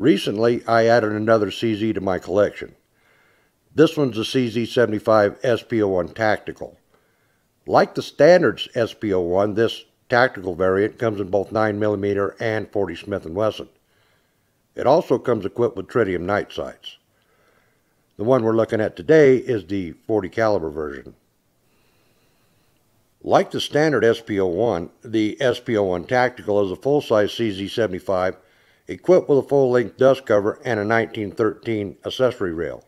Recently, I added another CZ to my collection. This one's a CZ75 SP01 Tactical. Like the standards SP01, this tactical variant comes in both 9mm and 40 Smith & Wesson. It also comes equipped with tritium night sights. The one we're looking at today is the 40 caliber version. Like the standard SP01, the SP01 Tactical is a full-size CZ75 equipped with a full-length dust cover and a 1913 accessory rail.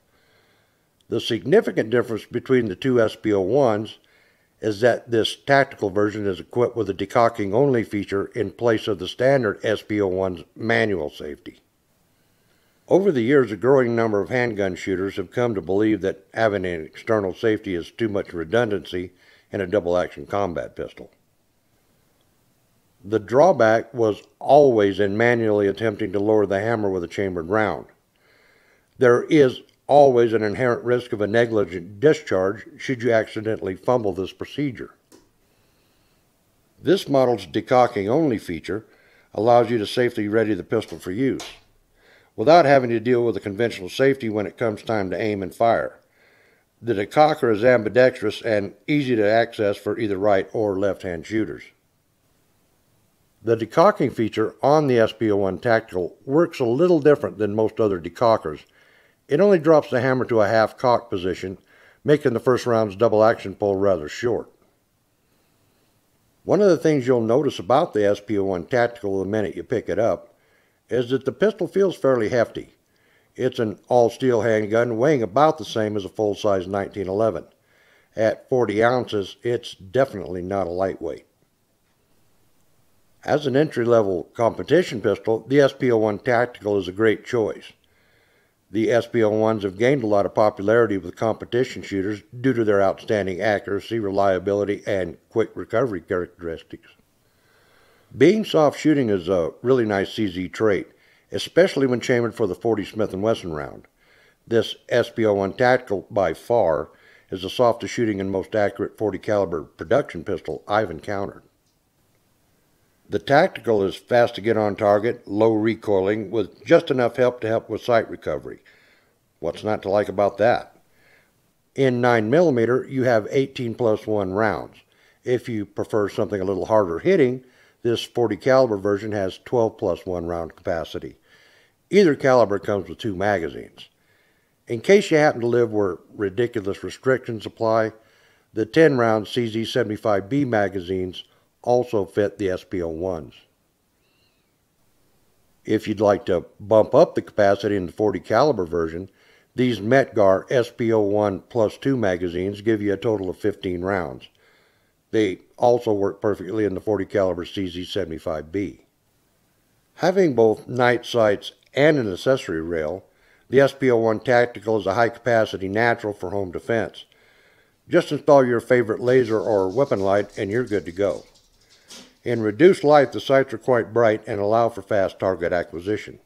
The significant difference between the two SP01s is that this tactical version is equipped with a decocking only feature in place of the standard SP01's manual safety. Over the years, a growing number of handgun shooters have come to believe that having an external safety is too much redundancy in a double action combat pistol. The drawback was always in manually attempting to lower the hammer with a chambered round. There is always an inherent risk of a negligent discharge should you accidentally fumble this procedure. This model's decocking only feature allows you to safely ready the pistol for use without having to deal with the conventional safety when it comes time to aim and fire. The decocker is ambidextrous and easy to access for either right or left-hand shooters. The decocking feature on the SP01 Tactical works a little different than most other decockers. It only drops the hammer to a half cock position, making the first round's double action pull rather short. One of the things you'll notice about the SP01 Tactical the minute you pick it up is that the pistol feels fairly hefty. It's an all-steel handgun weighing about the same as a full-size 1911. At 40 ounces, it's definitely not a lightweight. As an entry-level competition pistol, the SP01 Tactical is a great choice. The SP01s have gained a lot of popularity with competition shooters due to their outstanding accuracy, reliability, and quick recovery characteristics. Being soft shooting is a really nice CZ trait, especially when chambered for the 40 Smith & Wesson round. This SP01 Tactical, by far, is the softest shooting and most accurate 40 caliber production pistol I've encountered. The Tactical is fast to get on target, low recoiling, with just enough help to help with sight recovery. What's not to like about that? In 9mm, you have 18 plus 1 rounds. If you prefer something a little harder hitting, this 40 caliber version has 12 plus 1 round capacity. Either caliber comes with two magazines. In case you happen to live where ridiculous restrictions apply, the 10 round CZ75B magazines also fit the SP01s. If you'd like to bump up the capacity in the 40 caliber version, these Mec-Gar SP01 plus 2 magazines give you a total of 15 rounds. They also work perfectly in the 40 caliber CZ75B. Having both night sights and an accessory rail, the SP01 Tactical is a high-capacity natural for home defense. Just install your favorite laser or weapon light and you're good to go. In reduced light, the sights are quite bright and allow for fast target acquisition.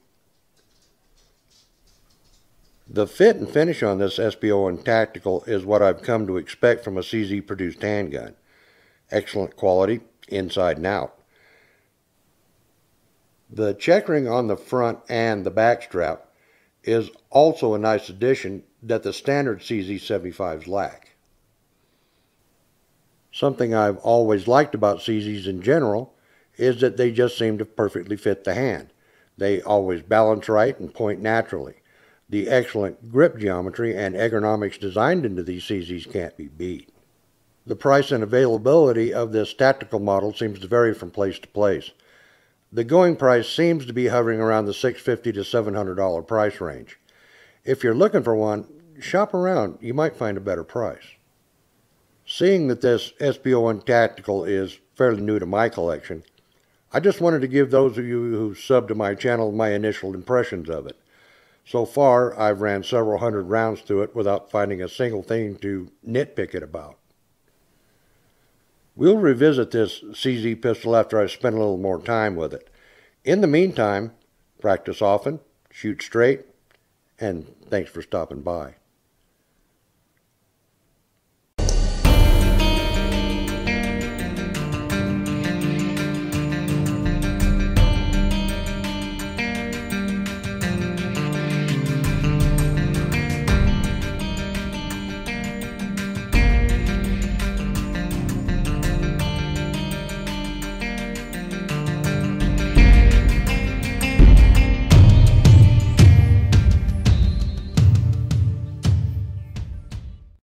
The fit and finish on this SP01 Tactical is what I've come to expect from a CZ-produced handgun. Excellent quality, inside and out. The checkering on the front and the back strap is also a nice addition that the standard CZ75s lack. Something I've always liked about CZs in general is that they just seem to perfectly fit the hand. They always balance right and point naturally. The excellent grip geometry and ergonomics designed into these CZs can't be beat. The price and availability of this tactical model seems to vary from place to place. The going price seems to be hovering around the 650 to $700 price range. If you're looking for one, shop around. You might find a better price. Seeing that this SP01 Tactical is fairly new to my collection, I just wanted to give those of you who sub to my channel my initial impressions of it. So far, I've ran several hundred rounds through it without finding a single thing to nitpick it about. We'll revisit this CZ pistol after I've spent a little more time with it. In the meantime, practice often, shoot straight, and thanks for stopping by.